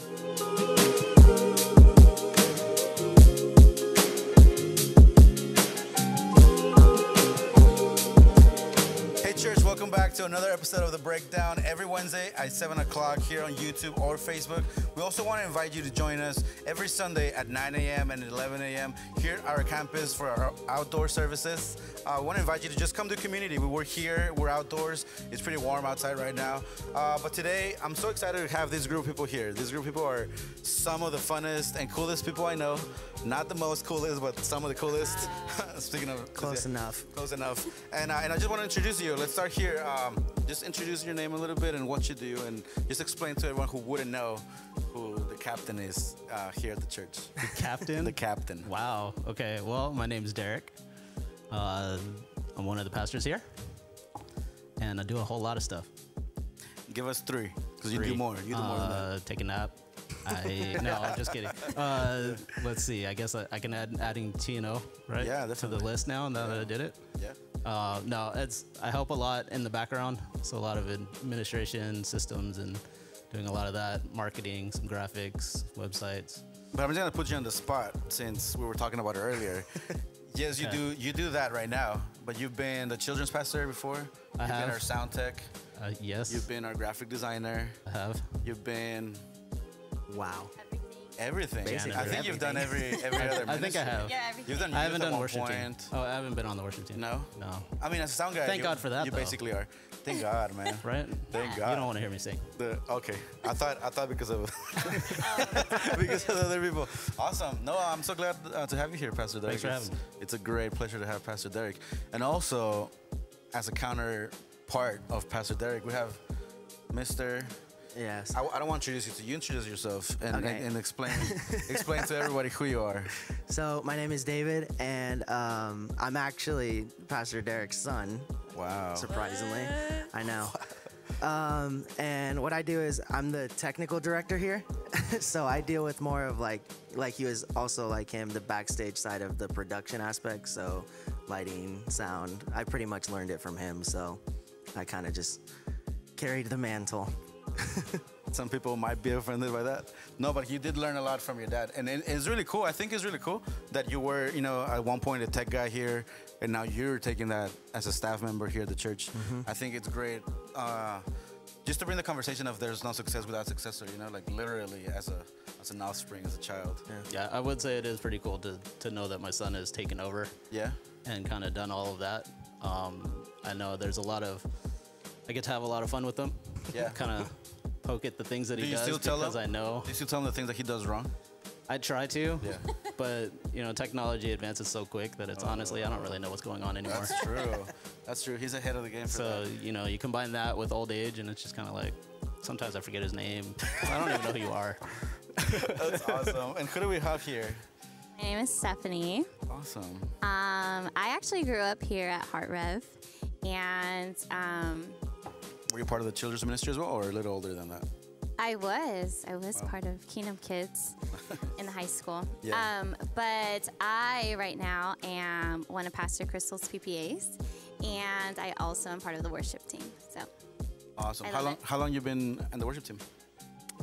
Hey, to another episode of The Breakdown every Wednesday at 7 o'clock here on YouTube or Facebook. We also want to invite you to join us every Sunday at 9 a.m. and 11 a.m. here at our campus for our outdoor services. Uh, we want to invite you to just come to community. We were here, we're outdoors. It's pretty warm outside right now. Uh, but today, I'm so excited to have this group of people here. This group of people are some of the funnest and coolest people I know. Not the most coolest, but some of the coolest. Speaking of Close enough. Close enough. And, uh, and I just want to introduce you. Let's start here. Um, just introduce your name a little bit and what you do, and just explain to everyone who wouldn't know who the captain is uh, here at the church. The captain? the captain. Wow. Okay. Well, my name's Derick. Uh, I'm one of the pastors here, and I do a whole lot of stuff. Give us three, because you do more. You do more than that. Uh, Take a nap. I no, I'm just kidding. Uh, let's see. I guess I, I can add adding T and O right Yeah, to the list now. Now that I did it. Yeah. Uh, no, it's I help a lot in the background. So a lot of administration, systems, and doing a lot of that, marketing, some graphics, websites. But I'm just gonna put you on the spot since we were talking about it earlier. yes, you do. You do that right now. But you've been the children's pastor before. I you've have. been our sound tech. Uh, yes, You've been our graphic designer. I have. You've been Wow. Everything. Basically I think you've done every every other. I think I have. Yeah, everything. You've done. I haven't done worship point. team. Oh, I haven't been on the worship team. No? No. I mean, as a sound guy. Thank you- God for that, You though. basically are. Thank God, man. Right? Thank God. You don't want to hear me sing. The, okay, I thought I thought because of because of other people. Awesome. No, I'm so glad uh, to have you here, Pastor Derick. Thanks for it's, having me. it's a great pleasure to have Pastor Derick, and also as a counterpart of Pastor Derick, we have Mr. Yes. I, I don't want to introduce you to you. Introduce yourself and, Okay. and, and explain explain to everybody who you are. So my name is David, and um, I'm actually Pastor Derick's son. Wow. Surprisingly, I know. Um, and what I do is I'm the technical director here, so I deal with more of like like he was also like him the backstage side of the production aspect. So lighting, sound. I pretty much learned it from him. So I kind of just carried the mantle. Some people might be offended by that. No, but you did learn a lot from your dad, and it- it's really cool. I think it's really cool that you were, you know, at one point a tech guy here, and now you're taking that as a staff member here at the church. I think it's great, uh, just to bring the conversation of there's no success without successor. You know, like literally as a as an offspring, as a child. Yeah, I would say it is pretty cool to, to know that my son has taken over Yeah. and kind of done all of that. Um, I know there's a lot of, I get to have a lot of fun with them. Yeah. kind of poke at the things that Do he you does still tell because him? I know. Do you still tell him the things that he does wrong? I try to. Yeah. But you know, technology advances so quick that it's honestly I don't really know what's going on anymore. That's true. That's true. He's ahead of the game for So that. you know, you combine that with old age, and it's just kind of like sometimes I forget his name. I don't even know who you are. That's awesome. And who do we have here? My name is Stephanie. Awesome. Um, I actually grew up here at Heart Rev, and um, Were you part of the children's ministry as well, or a little older than that? I was I was part of Kingdom Kids in the high school. Yeah. Um, but I right now am one of Pastor Crystal's PPAs, and I also am part of the worship team. So Awesome. How long? it. How long you been in the worship team?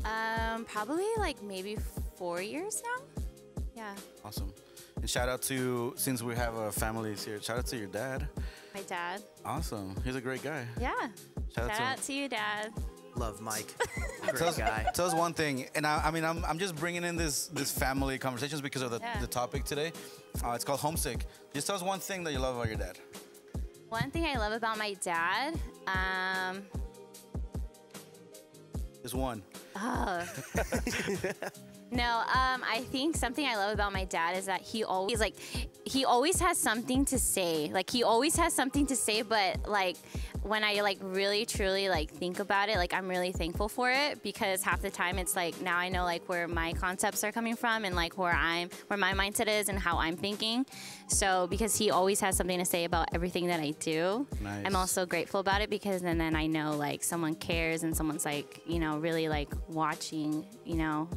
um, probably like maybe four years now. Yeah, Awesome. And shout out to since we have a families here. Shout out to your dad. my dad. Awesome. He's a great guy. Yeah. Shout, Shout out out to you, Dad. Love Mike. to Great tell us, guy. tell us one thing, and I, I mean, I'm, I'm just bringing in this this family conversations because of the, Yeah. the topic today. Uh, it's called homesick. Just tell us one thing that you love about your dad. One thing I love about my dad, um, Just one. no, um, I think something I love about my dad is that he always like he always has something to say. Like he always has something to say, but like when I like really truly like think about it, like I'm really thankful for it because half the time it's like now I know like where my concepts are coming from and like where I'm where my mindset is and how I'm thinking. So because he always has something to say about everything that I do, Nice. I'm also grateful about it because then then I know like someone cares and someone's like you know really like watching you know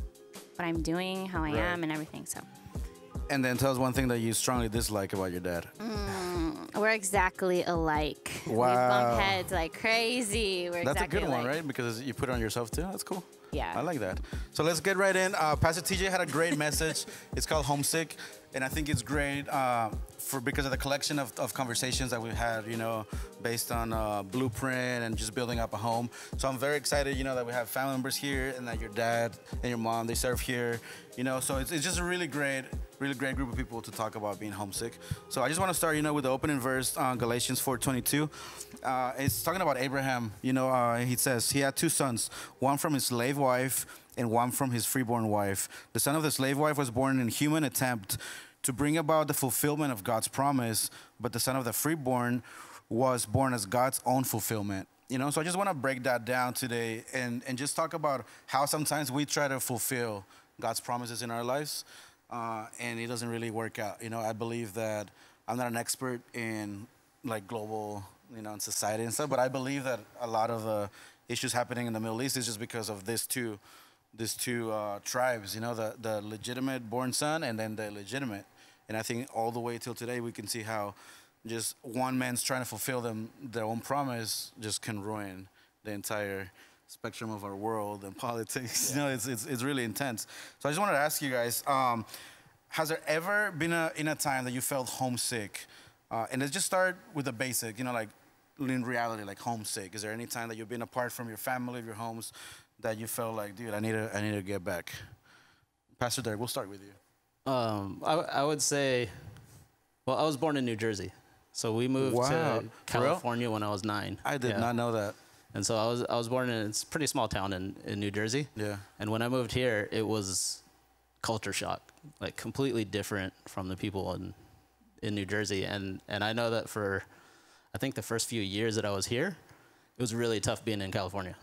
what I'm doing, how I Right. am, and everything. So And then tell us one thing that you strongly dislike about your dad. We're exactly alike. We Wow. bump heads like crazy. We're That's exactly a good one, right? Because you put it on yourself too. That's cool. Yeah. I like that. So let's get right in. Uh, Pastor TJ had a great message. It's called Homesick, and I think it's great uh, for because of the collection of, of conversations that we've had. You know, based on uh, blueprint and just building up a home. So I'm very excited. You know that we have family members here, and that your dad and your mom they serve here. You know, so it's, it's just a really great, really great group of people to talk about being homesick. So I just want to start, you know, with the opening verse on Galatians 4:22. Uh, it's talking about Abraham. You know, uh, he says he had two sons, one from his slave wife and one from his freeborn wife. The son of the slave wife was born in human attempt to bring about the fulfillment of God's promise, but the son of the freeborn was born as God's own fulfillment. You know, so I just want to break that down today and, and just talk about how sometimes we try to fulfill God's promises in our lives, uh, and it doesn't really work out. You know, I believe that I'm not an expert in like global, you know, in society and stuff, but I believe that a lot of the issues happening in the Middle East is just because of this two, these two uh, tribes. You know, the the legitimate born son and then the illegitimate. And I think all the way till today we can see how just one man's trying to fulfill them their own promise just can ruin the entire spectrum of our world and politics. You know, it's, it's it's really intense. So I just wanted to ask you guys: um, Has there ever been a in a time that you felt homesick? Uh, and let's just start with the basic. You know, like in reality, like homesick. Is there any time that you've been apart from your family, your homes, that you felt like, dude, I need to I need to get back? Pastor Derick, we'll start with you. Um, I, I would say, well, I was born in New Jersey, so we moved Wow. to California when I was nine. I did Yeah. not know that. And so I was I was born in it's a pretty small town in, in New Jersey. Yeah. And when I moved here, it was culture shock, like completely different from the people in in New Jersey. And and I know that for, I think the first few years that I was here, it was really tough being in California,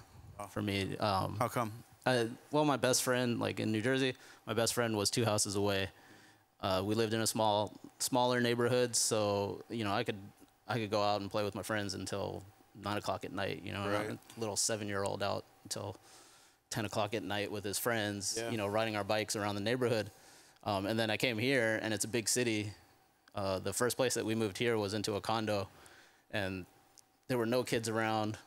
for me. Um, How come? uh, well, my best friend, like in New Jersey, my best friend was two houses away. Uh, we lived in a small, smaller neighborhood, so you know I could, I could go out and play with my friends until nine o'clock at night. You know, Right. a little seven-year-old out until ten o'clock at night with his friends. Yeah. You know, riding our bikes around the neighborhood. Um, and then I came here, and it's a big city. Uh, the first place that we moved here was into a condo, and there were no kids around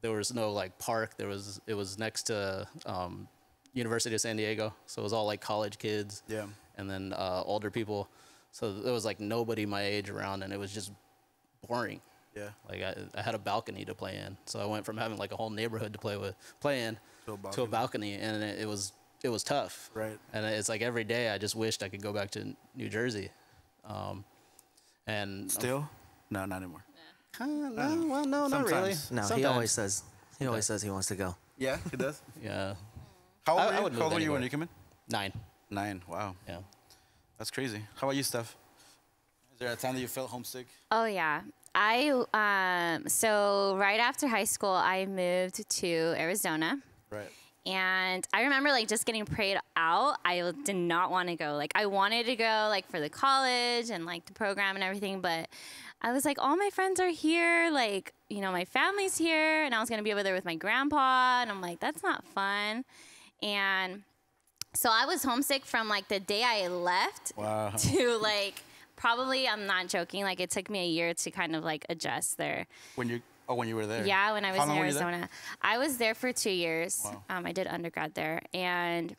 there was no like park. There was it was next to um, University of San Diego, so it was all like college kids. Yeah. And then uh, older people, so there was like nobody my age around, and it was just boring. Yeah. Like I, I had a balcony to play in, so I went from having like a whole neighborhood to play with, play in, To a to balcony. a balcony, and it, it was it was tough. Right. And it's like every day I just wished I could go back to New Jersey. Um, and Still? No, not anymore. Uh, no, well, no, not really. Sometimes. No, he Sometimes. always says he always says he wants to go. Yeah, he does. Yeah, How old I- were you? would How move old were you when anywhere. you came in? nine. Nine. Wow, Yeah. that's crazy. How about you, Steph? Is there a time that you felt homesick? Oh yeah. I um so right after high school I moved to Arizona Right. And I remember like just getting prayed out. I did not want to go. Like I wanted to go like for the college and like the program and everything, but I was like all my friends are here, like, you know, my family's here and I was going to be over there with my grandpa and I'm like that's not fun. And so I was homesick from like the day I left Wow. to like probably I'm not joking like it took me a year to kind of like adjust there. When you oh when you were there. Yeah, when I was How in? Arizona, I was there for two years. Wow. Um, I did undergrad there, and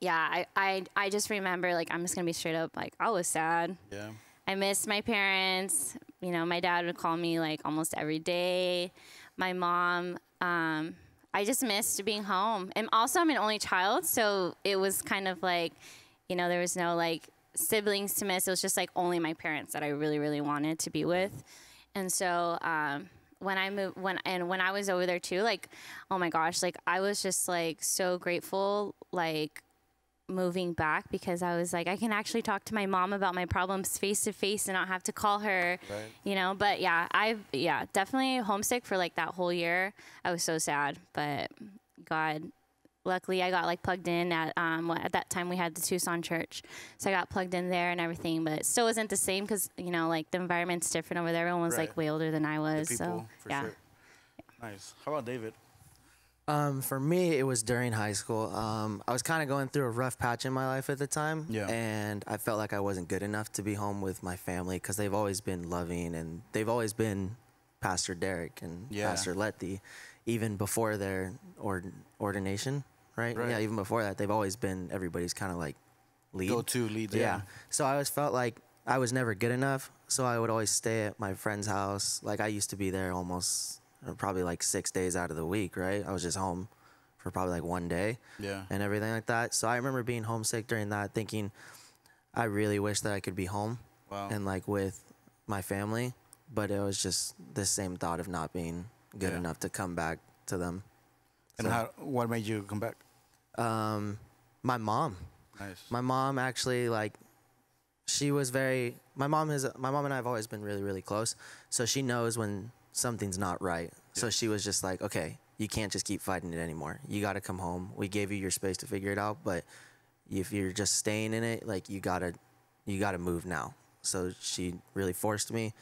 yeah, I, I I just remember like I'm just gonna be straight up like I was sad. Yeah. I missed my parents. You know, my dad would call me like almost every day. My mom, um, I just missed being home. And also, I'm an only child, so it was kind of like, you know, there was no like siblings to miss. It was just like only my parents that I really, really wanted to be with. And so, um, when I moved, when and when I was over there too, like, oh my gosh, like I was just like so grateful, like moving back because I was like, I can actually talk to my mom about my problems face to face and not have to call her, Right. you know. But yeah, I've yeah definitely homesick for like that whole year. I was so sad, but God, luckily I got like plugged in at um what- at that time we had the Tucson church, so I got plugged in there and everything. But it still wasn't the same because you know like the environment's different over there. Everyone was Right. like way older than I The was, people, so for yeah. sure. Nice. How about David? Um, for me, it was during high school. Um, I was kind of going through a rough patch in my life at the time, Yeah. and I felt like I wasn't good enough to be home with my family because they've always been loving and they've always been Pastor Derick and Yeah. Pastor Letty, even before their ord- ordination, right? Right. Yeah, even before that, they've always been everybody's kind of like lead. Go-to leads, Yeah. yeah. So I always felt like I was never good enough. So I would always stay at my friend's house. Like I used to be there almost, uh, probably like six days out of the week, right? I was just home for probably like one day Yeah. and everything like that. So I remember being homesick during that, thinking, I really wish that I could be home Wow. and like with my family. But it was just the same thought of not being good Yeah. enough to come back to them. And So- how? What made you come back? Um, my mom. Nice. My mom actually like she was very my mom has my mom and I have always been really really close. So she knows when something's not right. So she was just like, "Okay, you can't just keep fighting it anymore. You got to come home. We gave you your space to figure it out, but if you're just staying in it, like you got to you got to move now." So she really forced me.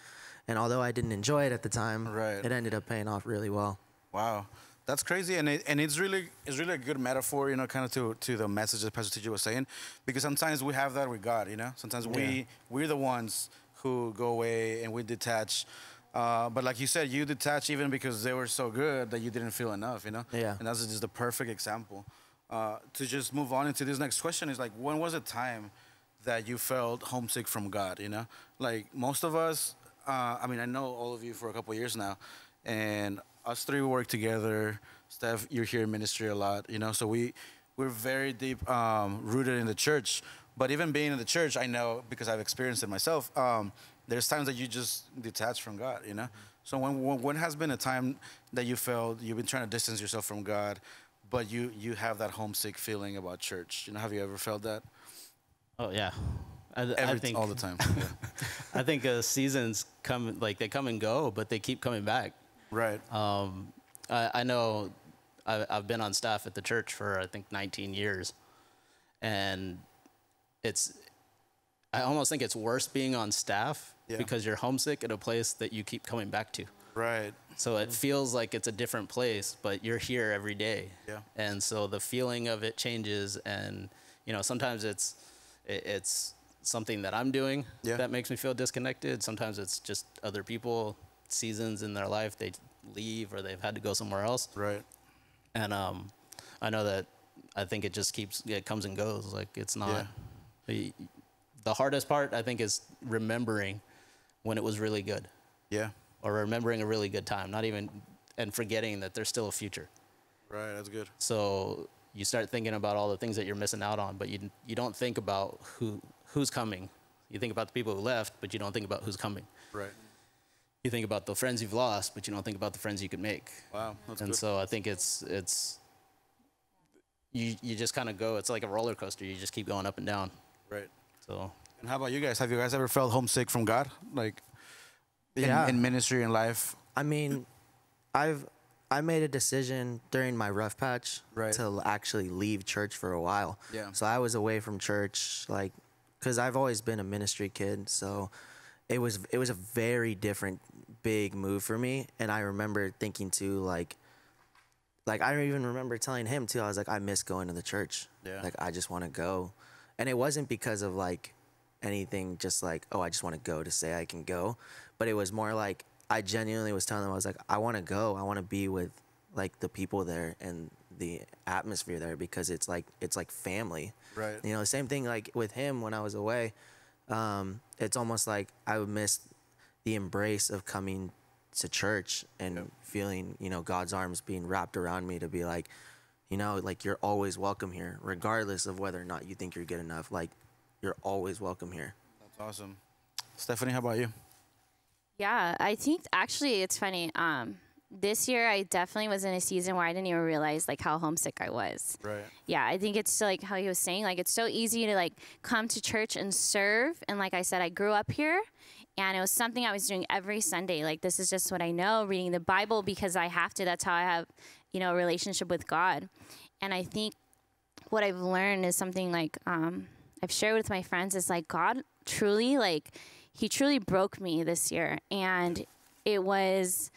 And although I didn't enjoy it at the time, Right. it ended up paying off really well. Wow, that's crazy, and it, and it's really it's really a good metaphor, you know, kind of to to the message that Pastor TJ was saying, because sometimes we have that with God, you know. Sometimes we we're the ones who go away and we detach. Uh, but like you said, you detach even because they were so good that you didn't feel enough, you know. Yeah. And that's just the perfect example. Uh, to just move on into this next question is like, when was a time that you felt homesick from God? You know, like most of us. Uh, I mean, I know all of you for a couple of years now, and us three work together. Steph, you're here in ministry a lot, you know. So we we're very deep um, rooted in the church. But even being in the church, I know because I've experienced it myself. Um, there's times that you just detach from God, you know. So when, when when has been a time that you felt you've been trying to distance yourself from God, but you you have that homesick feeling about church? You know, have you ever felt that? Oh yeah, I, I think all the time. Yeah. I think uh, seasons come like they come and go, but they keep coming back. Right. Um, I, I know I, I've been on staff at the church for I think 19 years, and it's I almost think it's worse being on staff Yeah. because you're homesick at a place that you keep coming back to. right. So it feels like it's a different place, but you're here every day. Yeah. And so the feeling of it changes, and you know sometimes it's it, it's something that I'm doing Yeah. that makes me feel disconnected. Sometimes it's just other people, seasons in their life they leave or they've had to go somewhere else. Right. And um, I know that I think it just keeps it comes and goes. Like it's not. The, the hardest part I think is remembering when it was really good Yeah. or remembering a really good time, not even and forgetting that there's still a future. Right. That's good. So you start thinking about all the things that you're missing out on, but you you don't think about who who's coming. You think about the people who left, but you don't think about who's coming. Right. You think about the friends you've lost, but you don't think about the friends you could make. Wow. That's and good. so I think it's it's you you just kind of go. It's like a roller coaster. You just keep going up and down. right. So And how about you guys? Have you guys ever felt homesick from God, like in, Yeah. in ministry and life? I mean, I've I made a decision during my rough patch Right. to actually leave church for a while. Yeah. So I was away from church, like, cause I've always been a ministry kid. So it was it was a very different, big move for me. And I remember thinking too, like, like I don't even remember telling him too. I was like, I miss going to the church. Yeah. Like I just want to go, and it wasn't because of like anything. Just like oh, I just want to go to say I can go, but it was more like I genuinely was telling them I was like I want to go. I want to be with like the people there and the atmosphere there because it's like it's like family. Right. You know, the same thing like with him when I was away. Um, it's almost like I would miss the embrace of coming to church and feeling, you know, God's arms being wrapped around me to be like, you know, like you're always welcome here, regardless of whether or not you think you're good enough. Like, you're always welcome here. That's awesome. Stephanie, how about you? Yeah, I think actually it's funny. Um, this year I definitely was in a season where I didn't even realize like how homesick I was. Right. Yeah, I think it's like how he was saying, like it's so easy to like come to church and serve. And like I said, I grew up here and it was something I was doing every Sunday. Like this is just what I know, reading the Bible because I have to. That's how I have, you know, a relationship with God. And I think what I've learned is something like um, I've shared with my friends is like God truly like he truly broke me this year and it was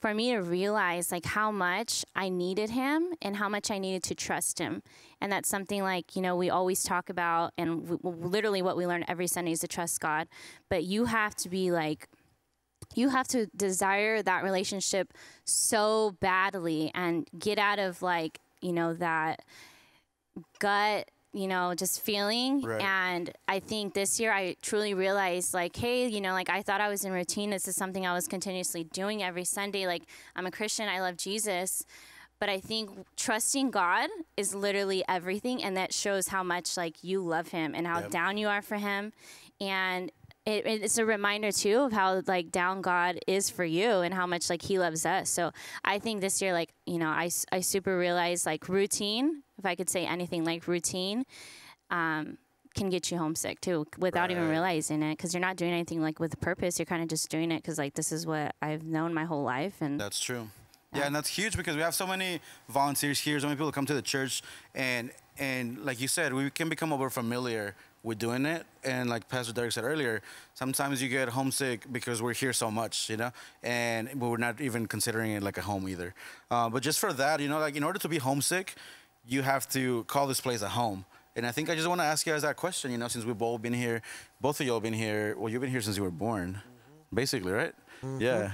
for me to realize like how much I needed him and how much I needed to trust him. And that's something like, you know, we always talk about and literally what we learn every Sunday is to trust God. But you have to be like you have to desire that relationship so badly and get out of like, you know, that gut you know, just feeling. Right. And I think this year I truly realized, like, hey, you know, like I thought I was in routine. This is something I was continuously doing every Sunday. Like, I'm a Christian, I love Jesus. But I think trusting God is literally everything. And that shows how much, like, you love Him and how Yep. down you are for Him. And it, it's a reminder too of how like down God is for you and how much like He loves us. So I think this year, like you know, I I super realized like routine, if I could say anything like routine, um, can get you homesick too without even realizing it because you're not doing anything like with purpose. You're kind of just doing it because like this is what I've known my whole life and That's true. Yeah, and that's huge because we have so many volunteers here, so many people come to the church, and and like you said, we can become over familiar with doing it. And like Pastor Derick said earlier, sometimes you get homesick because we're here so much, you know, and we're not even considering it like a home either. Uh, but just for that, you know, like in order to be homesick, you have to call this place a home. And I think I just want to ask you guys that question, you know, since we've both been here, both of y'all been here. Well, you've been here since you were born, basically, right? Yeah.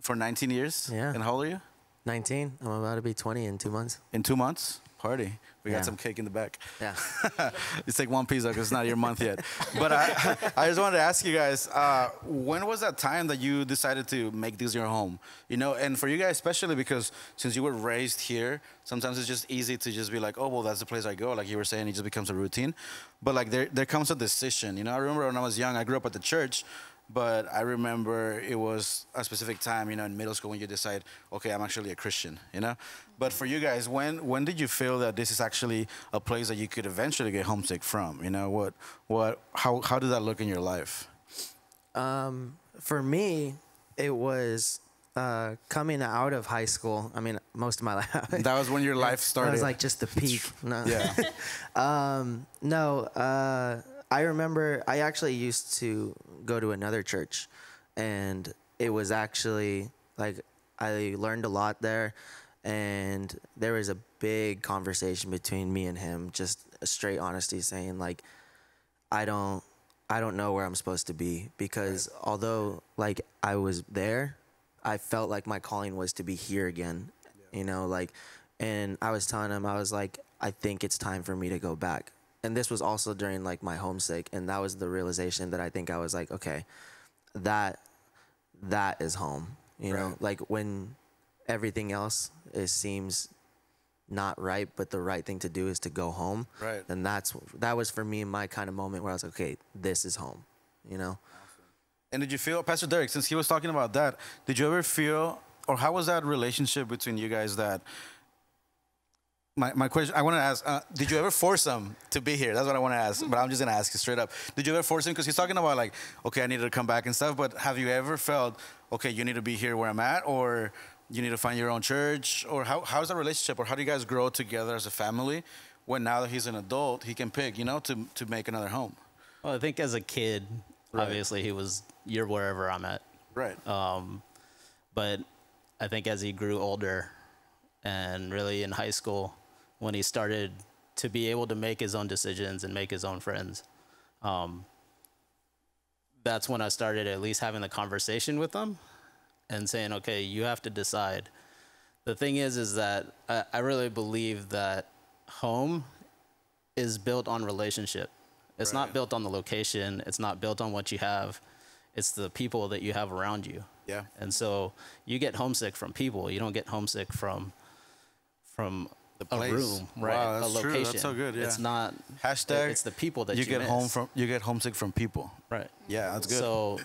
For 19 years. Yeah. And how old are you? 19. I'm about to be 20 in two months. In two months? Party. We Yeah. got some cake in the back. Yeah. It's take one pizza because it's not your month yet. But I, I just wanted to ask you guys, uh, when was that time that you decided to make this your home? You know, and for you guys especially because since you were raised here, sometimes it's just easy to just be like, oh well, that's the place I go. Like you were saying, it just becomes a routine. But like there, there comes a decision. You know, I remember when I was young, I grew up at the church. But I remember it was a specific time, you know, in middle school when you decide, okay, I'm actually a Christian, you know. But for you guys, when when did you feel that this is actually a place that you could eventually get homesick from? You know, what what how how did that look in your life? Um, for me, it was uh, coming out of high school. I mean, most of my life. That was when your life started. That was like just the peak. No. yeah, Um, no, uh, I remember I actually used to go to another church, and it was actually like I learned a lot there, and there was a big conversation between me and him, just a straight honesty, saying like, I don't, I don't know where I'm supposed to be. Because although like I was there, I felt like my calling was to be here again, you know, like, and I was telling him I was like, I think it's time for me to go back. And this was also during like my homesick, and that was the realization that I think I was like, okay, that that is home. You know, like when everything else it seems not right, but the right thing to do is to go home. Right. And that's that was for me my kind of moment where I was like, okay, this is home. You know. And did you feel, Pastor Derick, since he was talking about that, did you ever feel, or how was that relationship between you guys that? My, my question, I want to ask, uh, did you ever force him to be here? That's what I want to ask, but I'm just going to ask you straight up. Did you ever force him? Because he's talking about, like, okay, I needed to come back and stuff, but have you ever felt, okay, you need to be here where I'm at, or you need to find your own church, or how, how's the relationship, or how do you guys grow together as a family when now that he's an adult, he can pick, you know, to, to make another home? Well, I think as a kid, obviously he was you're wherever I'm at. Right. Um, but I think as he grew older, and really in high school, when he started to be able to make his own decisions and make his own friends, um, that's when I started at least having the conversation with them and saying, okay, you have to decide. The thing is, is that I, I really believe that home is built on relationship. It's Right. not built on the location. It's not built on what you have. It's the people that you have around you. yeah. And so you get homesick from people. You don't get homesick from from The a place. room, Wow, right? that's a true. location. That's so good, It's not Hashtag. It's the people that you, you, get home from. You get homesick from people. right. Yeah, that's good. So,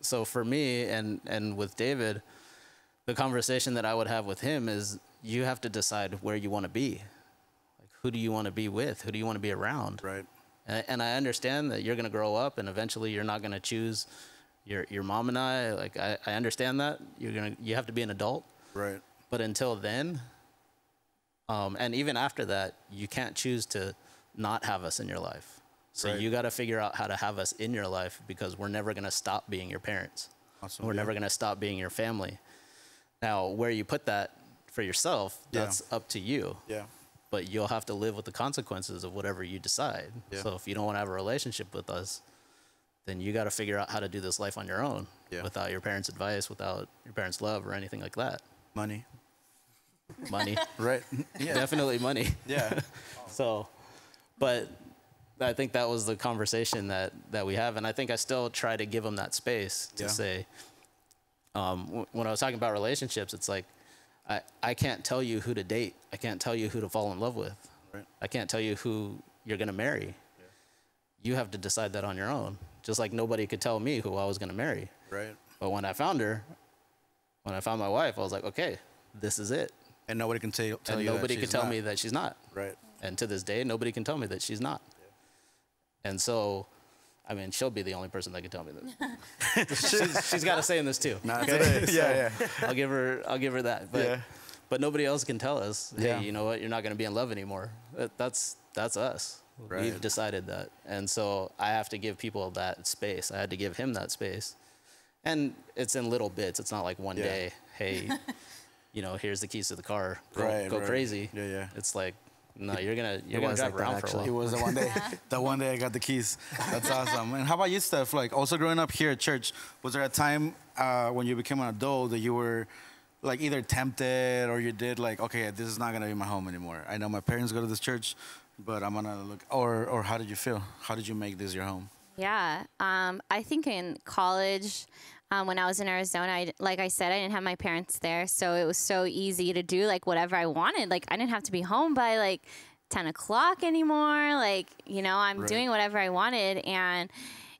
so for me and and with David, the conversation that I would have with him is you have to decide where you want to be. Like, who do you want to be with? Who do you want to be around? right. And, and I understand that you're going to grow up and eventually you're not going to choose your your mom and I. Like I, I understand that you're gonna you have to be an adult. Right. But until then, um, and even after that, you can't choose to not have us in your life. So Right. you got to figure out how to have us in your life because we're never going to stop being your parents. Awesome. We're yeah. never going to stop being your family. Now, where you put that for yourself, Yeah. that's up to you. Yeah. But you'll have to live with the consequences of whatever you decide. Yeah. So if you don't want to have a relationship with us, then you got to figure out how to do this life on your own Yeah. without your parents' advice, without your parents' love or anything like that. Money. Money, Right. Yeah. definitely money. Yeah. So, but I think that was the conversation that that we have, and I think I still try to give them that space to Yeah. say. Um, w- when I was talking about relationships, it's like I I can't tell you who to date. I can't tell you who to fall in love with. Right. I can't tell you who you're gonna marry. You have to decide that on your own. Just like nobody could tell me who I was gonna marry. Right. But when I found her, when I found my wife, I was like, okay, this is it. And nobody can tell, tell and you. that nobody she's tell not. me that she's not. Right. And to this day, nobody can tell me that she's not. And so, I mean, she'll be the only person that can tell me that. she's, she's got a say in this too. Not okay? today. So Yeah, yeah. I'll give her, I'll give her that. But, Yeah. but nobody else can tell us, hey, Yeah. you know what? You're not going to be in love anymore. That's that's us. Right. We've decided that, and so I have to give people that space. I had to give him that space, and it's in little bits. It's not like one Yeah. day, hey, you know, here's the keys to the car. Go, Right, go right. gonna Yeah, yeah. It's like, no, you're gonna you're it gonna drive like that, around for a actually. It was the one day. the one day I got the keys. That's awesome. And how about you, Steph? Like, also growing up here at church, was there a time uh, when you became an adult that you were like either tempted or you did like, okay, this is not gonna be my home anymore. I know my parents go to this church, but I'm gonna look. Or, or how did you feel? How did you make this your home? Yeah. Um, I think in college, um, when I was in Arizona, I, like I said, I didn't have my parents there. So it was so easy to do like whatever I wanted. Like I didn't have to be home by like 10 o'clock anymore. Like, you know, I'm Right. doing whatever I wanted. And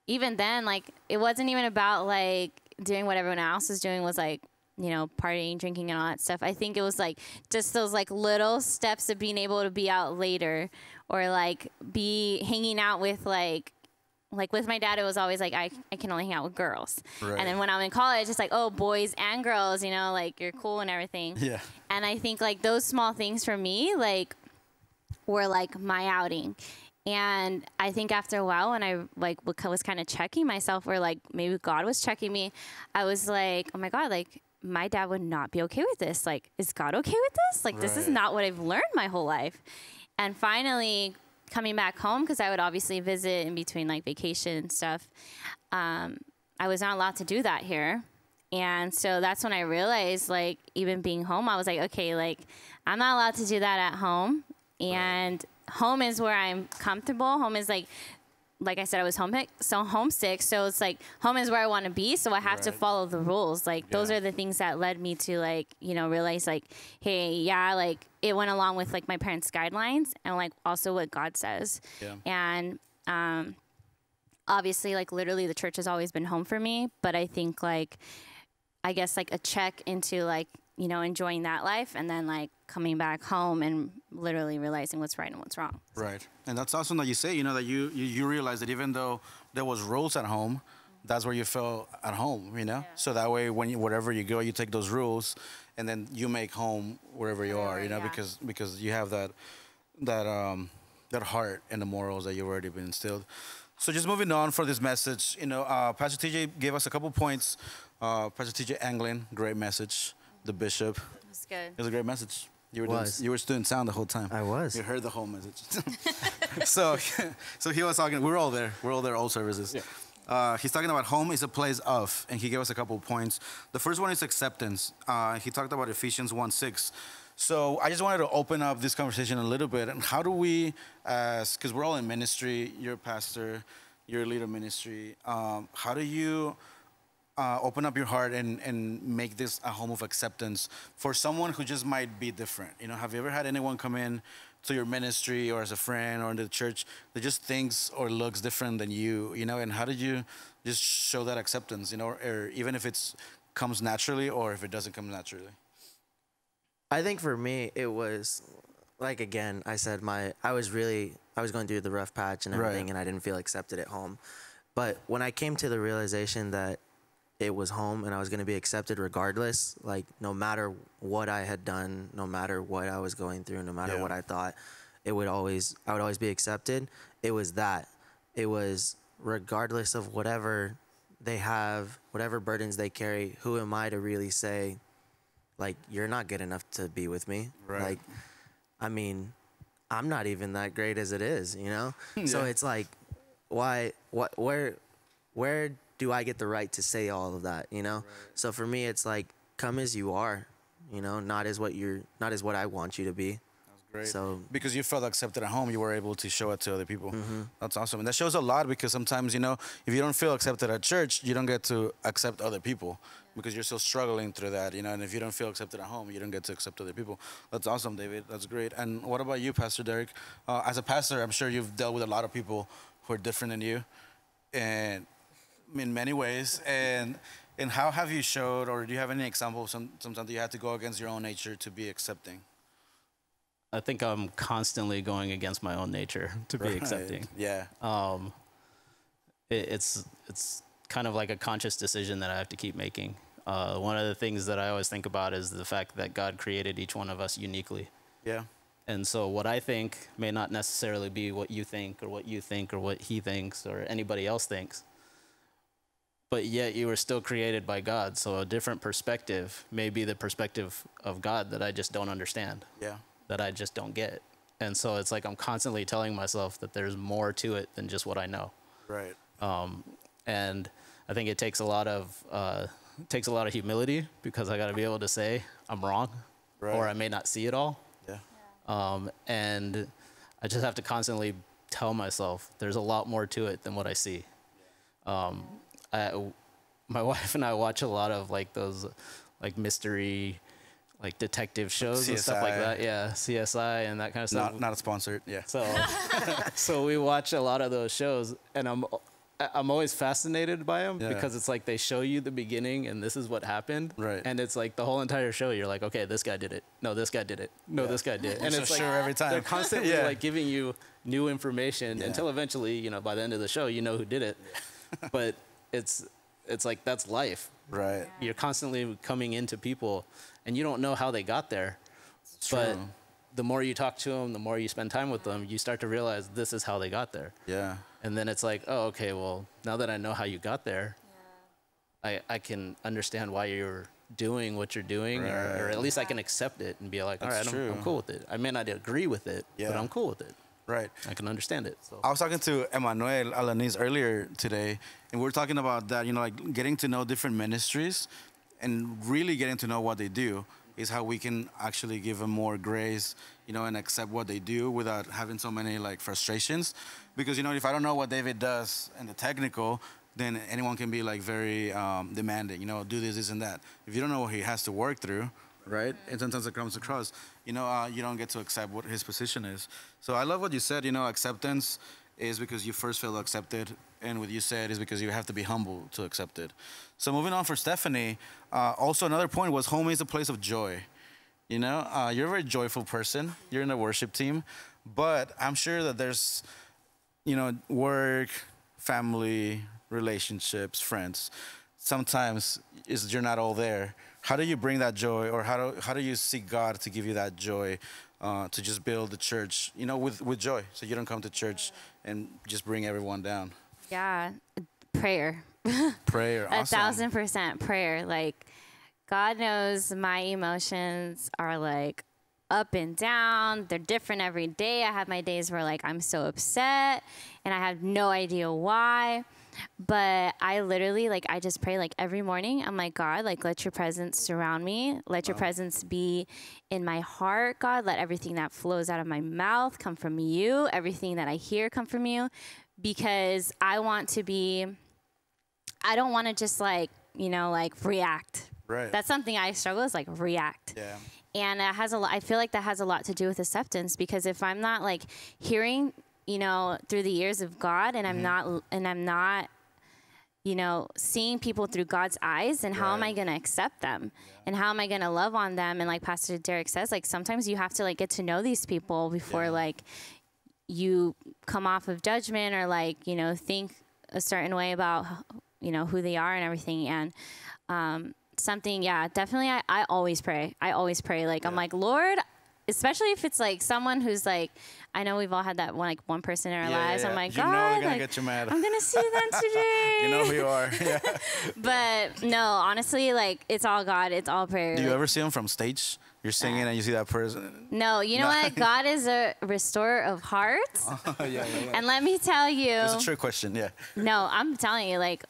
even then, like, it wasn't even about like doing what everyone else was doing was like, you know, partying, drinking, and all that stuff. I think it was like just those like little steps of being able to be out later or like be hanging out with like like with my dad it was always like I, I can only hang out with girls. Right. and then when i'm in college it's like oh boys and girls you know like you're cool and everything. Yeah. and i think like those small things for me like were like my outing. And i think after a while when i like was kind of checking myself or like maybe god was checking me i was like oh my god like my dad would not be okay with this. Like is god okay with this? Like this is not what i've learned my whole life. And finally coming back home because i would obviously visit in between like vacation and stuff. Um, i was not allowed to do that here. And so that's when i realized like even being home i was like okay like i'm not allowed to do that at home. And home is where i'm comfortable. Home is like like I said, I was homesick, so homesick. So it's like home is where I want to be. So I have to follow the rules. Like those are the things that led me to like you know realize like, hey, yeah, like it went along with like my parents' guidelines and like also what God says. Yeah. And um, obviously, like literally, the church has always been home for me. But I think like, I guess like a check into like you know enjoying that life and then like coming back home and literally realizing what's right and what's wrong. Right. And that's awesome that you say, you know, that you, you, you realize that even though there was rules at home, that's where you felt at home, you know? So that way, when you, wherever you go, you take those rules and then you make home wherever you are, you know, Yeah. because, because you have that, that, um, that heart and the morals that you've already been instilled. So just moving on for this message, you know, uh, Pastor TJ gave us a couple points. Uh, Pastor TJ Anglin, great message. The bishop, It's good. it was a great message. You were, doing, Was. you were doing sound the whole time. I was. You heard the whole message. so, so he was talking. We were all there. We are all there, all services. Uh, he's talking about home is a place of, and he gave us a couple of points. The first one is acceptance. Uh, he talked about Ephesians 1 6. So I just wanted to open up this conversation a little bit. And how do we, as, because we're all in ministry, you're a pastor, you're a leader of ministry. Um, how do you uh, open up your heart and, and make this a home of acceptance for someone who just might be different. You know, have you ever had anyone come in to your ministry or as a friend or in the church that just thinks or looks different than you? You know, and how did you just show that acceptance? You know, or even if it's comes naturally or if it doesn't come naturally. I think for me, it was like again, I said my I was really I was going through the rough patch and Right. everything, and I didn't feel accepted at home. But when I came to the realization that it was home and I was going to be accepted regardless, like no matter what I had done, no matter what I was going through, no matter Yeah. what I thought, it would always I would always be accepted. It was that. It was regardless of whatever they have, whatever burdens they carry, who am I to really say like you're not good enough to be with me. Right. Like, I mean, I'm not even that great as it is, you know. So it's like, why? What? Where? Where do I get the right to say all of that? You know. So for me, it's like, come as you are, you know, not as what you're, not as what I want you to be. That's great. So because you felt accepted at home, you were able to show it to other people. Mm-hmm. That's awesome. And that shows a lot because sometimes, you know, if you don't feel accepted at church, you don't get to accept other people because you're still struggling through that, you know. And if you don't feel accepted at home, you don't get to accept other people. That's awesome, David. That's great. And what about you, Pastor Derick? Uh, as a pastor, I'm sure you've dealt with a lot of people who are different than you, and in many ways. And and how have you showed, or do you have any examples? Some sometimes you had to go against your own nature to be accepting. I think I'm constantly going against my own nature to be Right. accepting. Yeah. Um, it, it's it's kind of like a conscious decision that I have to keep making. Uh, one of the things that I always think about is the fact that God created each one of us uniquely. Yeah. And so what I think may not necessarily be what you think or what you think or what he thinks or anybody else thinks. But yet you were still created by God. So a different perspective may be the perspective of God that I just don't understand, Yeah. that I just don't get. And so it's like I'm constantly telling myself that there's more to it than just what I know. Right. Um, and I think it takes a lot of uh, takes a lot of humility because I got to be able to say I'm wrong, Right. or I may not see it all. Yeah. Um, and I just have to constantly tell myself there's a lot more to it than what I see. Um, I, my wife and I watch a lot of like those like mystery, like detective shows and stuff like that. Yeah, CSI and that kind of stuff. Not not a sponsored. Yeah. So, so we watch a lot of those shows, and I'm I'm always fascinated by them Yeah. because it's like they show you the beginning, and this is what happened, Right. And it's like the whole entire show. You're like, okay, this guy did it. No, this guy did it. No, this guy did. it. And so it's like sure every time. they're constantly Yeah. like giving you new information Yeah. until eventually, you know, by the end of the show, you know who did it. but it's it's like that's life. Right. You're constantly coming into people, and you don't know how they got there. But true. the more you talk to them, the more you spend time with them, you start to realize this is how they got there. Yeah. And then it's like, oh, okay, well, now that I know how you got there, yeah. I, I can understand why you're doing what you're doing, or, or at least I can accept it and be like, all That's right, I'm, I'm cool with it. I may not agree with it, Yeah. but I'm cool with it. Right. I can understand it. So. I was talking to Emmanuel Alanis earlier today, and we were talking about that. You know, like getting to know different ministries, and really getting to know what they do is how we can actually give them more grace. You know, and accept what they do without having so many like frustrations. Because you know, if I don't know what David does in the technical, then anyone can be like very um, demanding. You know, do this, this, and that. If you don't know what he has to work through, right? And sometimes it comes across, you know, uh, you don't get to accept what his position is. So I love what you said. You know, acceptance is because you first feel accepted, and what you said is because you have to be humble to accept it. So moving on for Stephanie, uh, also another point was home is a place of joy. You know, uh, you're a very joyful person. You're in the worship team, but I'm sure that there's, you know, work, family, relationships, friends. Sometimes is you're not all there. How do you bring that joy, or how do how do you seek God to give you that joy, uh, to just build the church, you know, with with joy, so you don't come to church and just bring everyone down. Yeah, prayer. Prayer, A awesome. thousand percent prayer. Like, God knows my emotions are like up and down. They're different every day. I have my days where like I'm so upset and I have no idea why. But I literally like I just pray like every morning. I'm like, God, like let your presence surround me. Let your presence be in my heart, God. Let everything that flows out of my mouth come from you. Everything that I hear come from you. Because I want to be I don't want to just like, you know, like react. Right. That's something I struggle is like react. yeah. And it has a lot, I feel like that has a lot to do with acceptance because if I'm not like hearing, you know, through the ears of God and I'm not, and I'm not, you know, seeing people through God's eyes, and how am I going to accept them? And how am I going to love on them? And like Pastor Derick says, like sometimes you have to like get to know these people before Yeah. like you come off of judgment or like, you know, think a certain way about, you know, who they are and everything. And, um, something, yeah, definitely. I, I always pray. I always pray. Like, I'm like, Lord, especially if it's like someone who's like, I know we've all had that one like one person in our Yeah, yeah, lives. yeah. I'm like, You know God, they're gonna like, get you mad." I'm gonna see them today. You know who you are. But no, honestly, like it's all God. It's all prayer. Do you ever see them from stage? You're singing and you see that person. no, you know what? God is a restorer of hearts. Oh, yeah, yeah, yeah. And let me tell you, It's a trick question. Yeah. no, I'm telling you, like,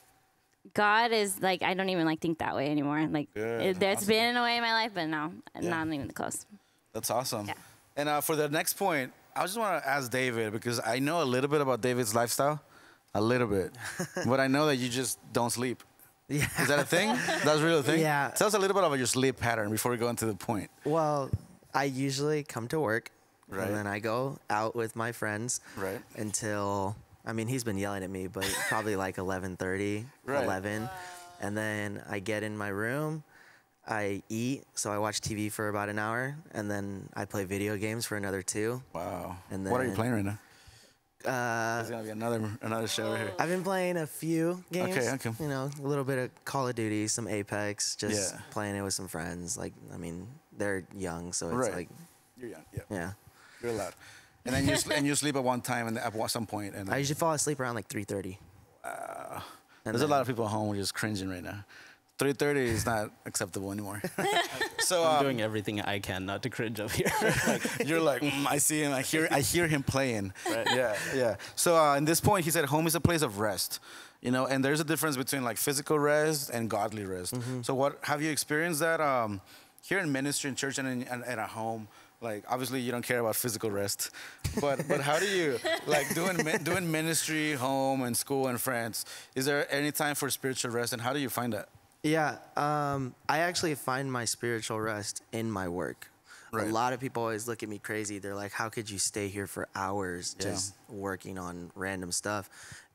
God is like, I don't even like think that way anymore. Like, Good. it, there's Awesome. been a way in my life, but no, Yeah. not even close. That's awesome. Yeah. And uh, for the next point, I just want to ask David because I know a little bit about David's lifestyle, a little bit, but I know that you just don't sleep. Yeah. Is that a thing? That's a real thing. Yeah. Tell us a little bit about your sleep pattern before we go into the point. Well, I usually come to work, Right. and then I go out with my friends, Right. Until I mean, he's been yelling at me, but probably like 11:30, Right. 11, and then I get in my room. I eat, so I watch TV for about an hour, and then I play video games for another two. Wow. And then, what are you playing right now? Uh, There's gonna be another another show right here. I've been playing a few games. Okay, okay. You know, a little bit of Call of Duty, some Apex, just Yeah. playing it with some friends. Like, I mean, they're young, so it's Right. like, You're young. Yeah. yeah. You're allowed. And then you and you sleep at one time and at some point. And I usually fall asleep around like 3:30. And There's a lot of people at home just cringing right now. 3:30 is not acceptable anymore. so I'm um, doing everything I can not to cringe up here. You're like, mm, I see him. I hear, I hear him playing. Right. Yeah, yeah. So uh, in this point, he said, home is a place of rest. You know, and there's a difference between like physical rest and godly rest. So what have you experienced that um, here in ministry, in church, and, in, and, and at home? Like obviously you don't care about physical rest, but but how do you like doing doing ministry, home, and school and friends? Is there any time for spiritual rest, and how do you find that? Yeah, um, I actually find my spiritual rest in my work. Right. A lot of people always look at me crazy. They're like, "How could you stay here for hours Yeah. just working on random stuff?"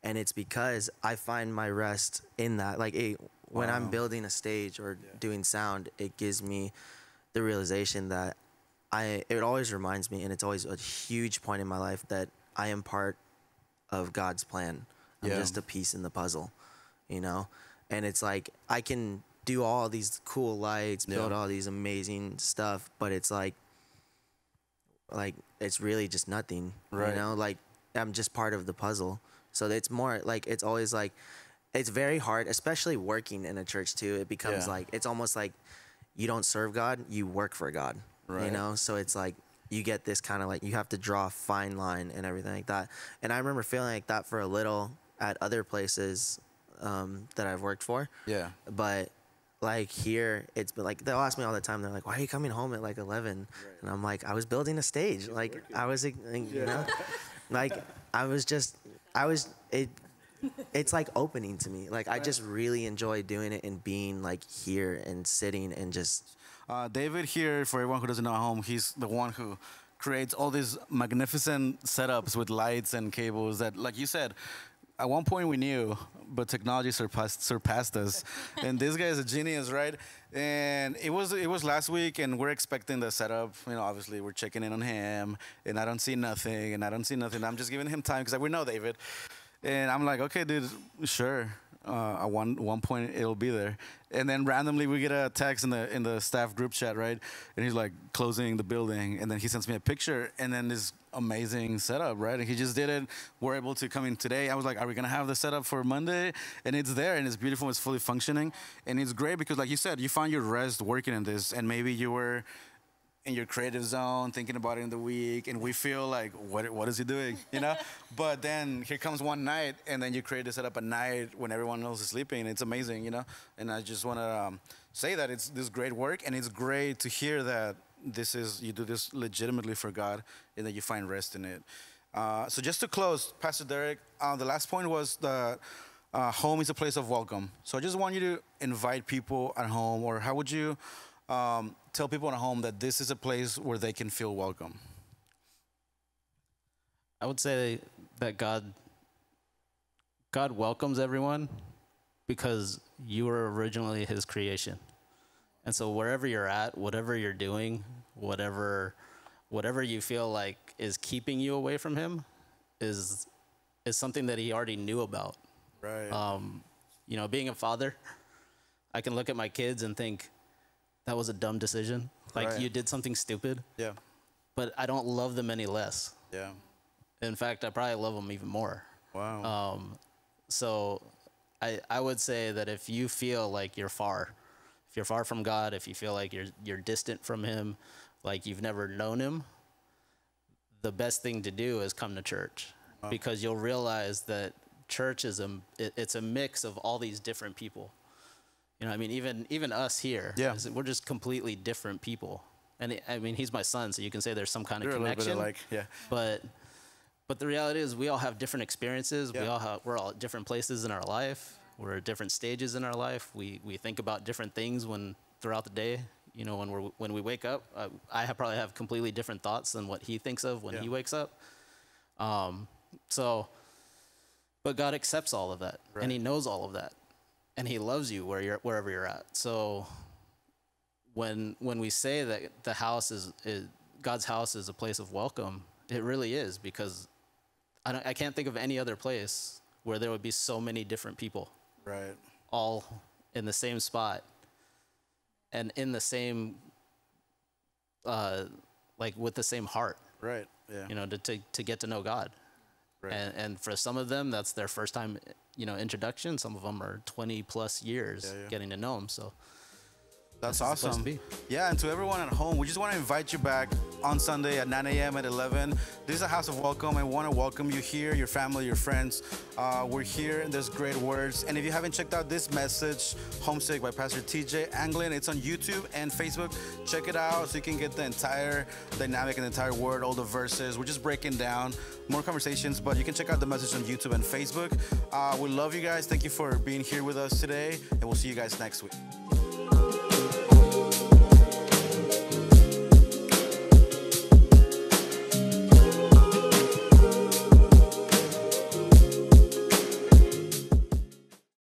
And it's because I find my rest in that. Like, when Wow. I'm building a stage or doing sound, it gives me the realization that I. It always reminds me, and it's always a huge point in my life that I am part of God's plan. I'm Yeah. just a piece in the puzzle, you know? And it's like I can do all these cool lights, build Yeah. all these amazing stuff, but it's like like it's really just nothing. Right. You know, like I'm just part of the puzzle. So it's more like it's always like it's very hard, especially working in a church too. It becomes Yeah. like it's almost like you don't serve God, you work for God. You know? So it's like you get this kind of like you have to draw a fine line and everything like that. And I remember feeling like that for a little at other places um, that I've worked for. Yeah. But like here, it's been like they'll ask me all the time. They're like, "Why are you coming home at like 11?" And I'm like, "I was building a stage. Like I was, like, you know, like I was just, I was it." It's like opening to me. Like I just really enjoy doing it and being like here and sitting and just Uh, David here, for everyone who doesn't know at home, he's the one who creates all these magnificent setups with lights and cables that, like you said, at one point we knew, but technology surpassed surpassed us. and this guy is a genius, right? And it was it was last week, and we're expecting the setup. You know, obviously we're checking in on him, and I don't see nothing, and I don't see nothing. I'm just giving him time because we know David. And I'm like, okay, dude, sure. Uh, at one one point it'll be there, and then randomly we get a text in the in the staff group chat, right? And he's like closing the building, and then he sends me a picture, and then this amazing setup, right? And he just did it. We're able to come in today. I was like, are we gonna have the setup for Monday? And it's there, and it's beautiful. It's fully functioning, and it's great because, like you said, you found your rest working in this, and maybe you were in your creative zone, thinking about it in the week, and we feel like, what what is he doing, you know? but then here comes one night, and then you create this setup at night when everyone else is sleeping, and it's amazing, you know. And I just want to um, say that it's this great work, and it's great to hear that this is you do this legitimately for God, and that you find rest in it. Uh, so just to close, Pastor Derick, uh, the last point was that. Uh, home is a place of welcome. So I just want you to invite people at home, or how would you um, tell people at home that this is a place where they can feel welcome? I would say that God God welcomes everyone because you were originally his creation. And so wherever you're at, whatever you're doing, whatever whatever you feel like is keeping you away from him is is something that he already knew about. Right. Um, you know, being a father, I can look at my kids and think that was a dumb decision. Like Right. you did something stupid yeah. but I don't love them any less. Yeah. In fact, I probably love them even more. Wow. Um, so I I would say that if you feel like you're far, if you're far from God, if you feel like you're you're distant from Him, like you've never known Him, the best thing to do is come to church, because you'll realize that church is a it, it's a mix of all these different people. You know, I mean, even even us here, Yeah. is- we're just completely different people. And it, I mean, he's my son, so you can say there's some kind of You're a little bit connection. of like, yeah. But but the reality is we all have different experiences. Yeah. We all have we're all at different places in our life. We're at different stages in our life. We we think about different things when throughout the day. You know, when we're when we wake up, uh, I have probably have completely different thoughts than what he thinks of when Yeah. he wakes up. Um, so, but God accepts all of that, and He knows all of that, and He loves you where you're wherever you're at. So, when when we say that the house is, is God's house is a place of welcome, it really is because I don't, I can't think of any other place where there would be so many different people Right. all in the same spot and in the same uh like with the same heart Right. Yeah. you know to to, to get to know God Right. and and for some of them that's their first time you know introduction some of them are 20 plus years Yeah, yeah. getting to know them. so That's This is the place awesome. Yeah, and to everyone at home, we just want to invite you back on Sunday at 9 a.m. at 11. This is a house of welcome, I want to welcome you here, your family, your friends. Uh, we're here, and there's great words. And if you haven't checked out this message, Homesick by Pastor TJ Anglin, it's on YouTube and Facebook. Check it out so you can get the entire dynamic and the entire word, all the verses. We're just breaking down more conversations, but you can check out the message on YouTube and Facebook. Uh, we love you guys. Thank you for being here with us today, and we'll see you guys next week.